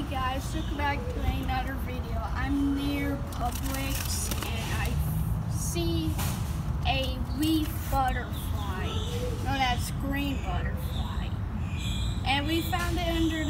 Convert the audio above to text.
Hey guys, welcome back to another video. I'm near Publix and I see a leaf butterfly, No, that's green butterfly. And we found it under the.